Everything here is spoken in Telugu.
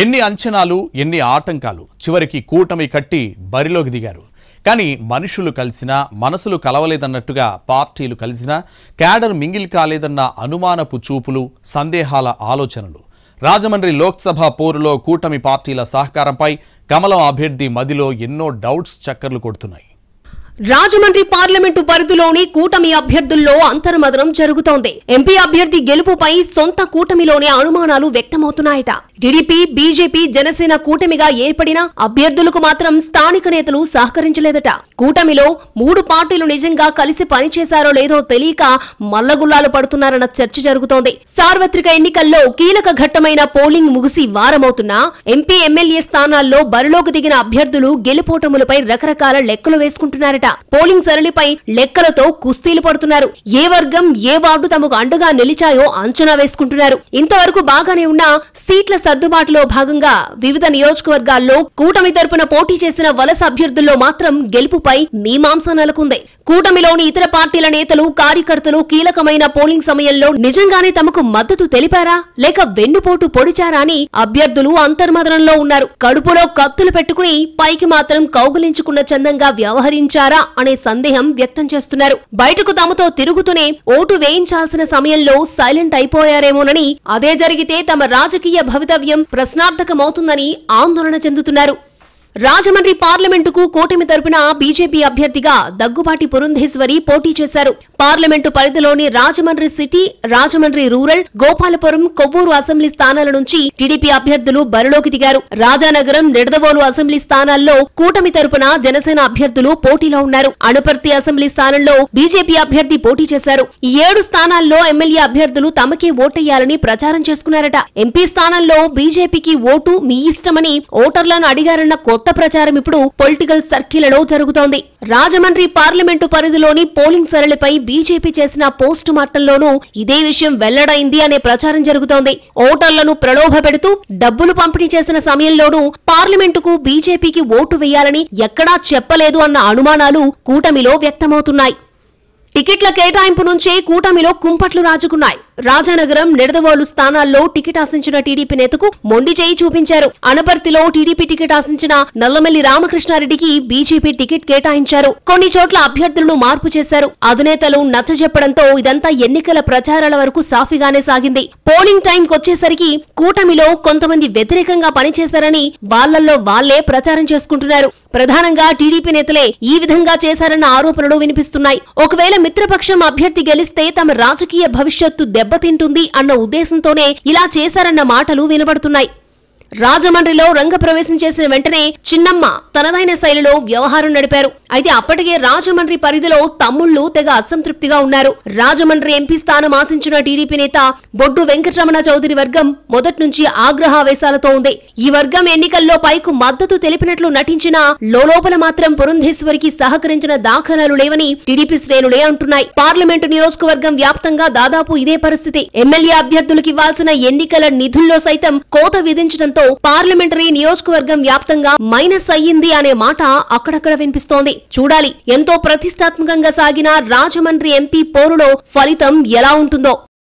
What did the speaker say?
ఎన్ని అంచనాలు ఎన్ని ఆటంకాలు చివరికి కూటమి కట్టి బరిలోకి దిగారు. కానీ మనుషులు కలిసినా మనసులు కలవలేదన్నట్టుగా పార్టీలు కలిసినా క్యాడర్ మింగిల్ కాలేదన్న అనుమానపు చూపులు సందేహాల ఆలోచనలు. రాజమండ్రి లోక్సభ పోరులో కూటమి పార్టీల సహకారంపై కమలం అభ్యర్థి మదిలో ఎన్నో డౌట్స్ చక్కర్లు కొడుతున్నాయి. రాజమండ్రి పార్లమెంటు పరిధిలోని కూటమి అభ్యర్థుల్లో అంతర్మదనం జరుగుతోంది. ఎంపీ అభ్యర్థి గెలుపుపై సొంత కూటమిలోనే అనుమానాలు వ్యక్తమవుతున్నాయట. టీడీపీ బీజేపీ జనసేన కూటమిగా ఏర్పడిన అభ్యర్థులకు మాత్రం స్థానిక నేతలు సహకరించలేదట. కూటమిలో మూడు పార్టీలు నిజంగా కలిసి పనిచేశారో లేదో తెలియక మల్లగుల్లాలు పడుతున్నారన్న చర్చ జరుగుతోంది. సార్వత్రిక ఎన్నికల్లో కీలక ఘట్టమైన పోలింగ్ ముగిసి వారమవుతున్నా ఎంపీ ఎమ్మెల్యే స్థానాల్లో బరిలోకి దిగిన అభ్యర్థులు గెలుపోటములపై రకరకాల లెక్కలు వేసుకుంటున్నారట. పోలింగ్ సరళిపై లెక్కలతో కుస్తీలు పడుతున్నారు. ఏ వర్గం ఏ వార్డు తమకు అండగా నిలిచాయో అంచనా వేసుకుంటున్నారు. ఇంతవరకు బాగానే ఉన్న సీట్ల సర్దుబాటులో భాగంగా వివిధ నియోజకవర్గాల్లో కూటమి తరపున పోటీ చేసిన వలస అభ్యర్థుల్లో మాత్రం గెలుపుపై మీమాంస నెలకొంది కూటమిలోని ఇతర పార్టీల నేతలు కార్యకర్తలు కీలకమైన పోలింగ్ సమయంలో నిజంగానే తమకు మద్దతు తెలిపారా? లేక వెన్నుపోటు పొడిచారా అని అభ్యర్థులు అంతర్మదనంలో ఉన్నారు. కడుపులో కత్తులు పెట్టుకుని పైకి మాత్రం కౌగులించుకున్న చందంగా వ్యవహరించారా? అనే సందేహం వ్యక్తం చేస్తున్నారు. బయటకు తమతో తిరుగుతూనే ఓటు వేయించాల్సిన సమయంలో సైలెంట్ అయిపోయారేమోనని అదే జరిగితే తమ రాజకీయ భవితవ్యం ప్రశ్నార్థకమవుతుందని ఆందోళన చెందుతున్నారు. రాజమండ్రి పార్లమెంటుకు కూటమి తరపున బీజేపీ అభ్యర్థిగా దగ్గుబాటి పురంధేశ్వరి పోటీ చేశారు. పార్లమెంటు పరిధిలోని Rajahmundry city Rajahmundry rural Gopalapuram Kovvur assembly స్థానాల నుంచి టీడీపీ అభ్యర్థులు బరిలోకి దిగారు. రాజానగరం నిడదవోలు అసెంబ్లీ స్థానాల్లో కూటమి తరపున జనసేన అభ్యర్థులు పోటీలో ఉన్నారు. అనుపర్తి అసెంబ్లీ స్థానంలో బీజేపీ అభ్యర్థి పోటీ చేశారు. ఈ ఏడు స్థానాల్లో ఎమ్మెల్యే అభ్యర్థులు తమకే ఓటేయాలని ప్రచారం చేసుకున్నారట. ఎంపీ స్థానంలో బీజేపీకి ఓటు మీ ఇష్టమని ఓటర్లను అడిగారన్న కొత్త కొత్త ప్రచారం ఇప్పుడు పొలిటికల్ సర్కిళ్ళలో జరుగుతోంది. రాజమండ్రి పార్లమెంటు పరిధిలోని పోలింగ్ సరళిపై బీజేపీ చేసిన పోస్టు మార్టంలోనూ ఇదే విషయం వెల్లడైంది అనే ప్రచారం జరుగుతోంది. ఓటర్లను ప్రలోభ పెడుతూ డబ్బులు పంపిణీ చేసిన సమయంలోనూ పార్లమెంటుకు బీజేపీకి ఓటు వేయాలని ఎక్కడా చెప్పలేదు అన్న అనుమానాలు కూటమిలో వ్యక్తమవుతున్నాయి. టికెట్ల కేటాయింపు నుంచే కూటమిలో కుంపట్లు రాజుకున్నాయి. రాజానగరం నిడదవోలు స్థానాల్లో టికెట్ ఆశించిన టీడీపీ నేతకు మొండి చేయి చూపించారు. అనపర్తిలో టీడీపీ టికెట్ ఆశించిన నల్లమల్లి రామకృష్ణారెడ్డికి బీజేపీ టికెట్ కేటాయించారు. కొన్ని చోట్ల అభ్యర్థులను మార్పు చేశారు. అధినేతలు నచ్చజెప్పడంతో ఇదంతా ఎన్నికల ప్రచారాల వరకు సాఫీగానే సాగింది. పోలింగ్ టైంకి వచ్చేసరికి కూటమిలో కొంతమంది వ్యతిరేకంగా పనిచేశారని వాళ్ళల్లో వాళ్ళే ప్రచారం చేసుకుంటున్నారు. ప్రధానంగా టీడీపీ నేతలే ఈ విధంగా చేశారన్న ఆరోపణలు వినిపిస్తున్నాయి. ఒకవేళ మిత్రపక్షం అభ్యర్థి గెలిస్తే తమ రాజకీయ భవిష్యత్తు దెబ్బతింటుంది అన్న ఉద్దేశంతోనే ఇలా చేశారన్న మాటలు వినబడుతున్నాయి. రాజమండ్రిలో రంగప్రవేశం చేసిన వెంటనే చిన్నమ్మ తనదైన శైలిలో వ్యవహారం నడిపారు. అయితే అప్పటికే రాజమండ్రి పరిధిలో తమ్ముళ్ళు తెగ అసంతృప్తిగా ఉన్నారు. రాజమండ్రి ఎంపీ స్థానం ఆశించిన టీడీపీ నేత బొడ్డు వెంకటరమణ చౌదరి వర్గం మొదటి నుంచి ఆగ్రహావేశాలతో ఉంది. ఈ వర్గం ఎన్నికల్లో పైకు మద్దతు తెలిపినట్లు నటించినా లోలోపల మాత్రం పురంధేశ్వరికి సహకరించిన దాఖలాలు లేవని టీడీపీ శ్రేణులే అంటున్నాయి. పార్లమెంటు నియోజకవర్గం వ్యాప్తంగా దాదాపు ఇదే పరిస్థితి. ఎమ్మెల్యే అభ్యర్థులకు ఇవ్వాల్సిన ఎన్నికల నిధుల్లో సైతం కోత విధించడం విధించడంతో పార్లమెంటరీ నియోజకవర్గం వ్యాప్తంగా మైనస్ అయ్యింది అనే మాట అక్కడక్కడ వినిపిస్తోంది. చూడాలి ఎంతో ప్రతిష్టాత్మకంగా సాగిన రాజమండ్రి ఎంపీ పోరులో ఫలితం ఎలా ఉంటుందో.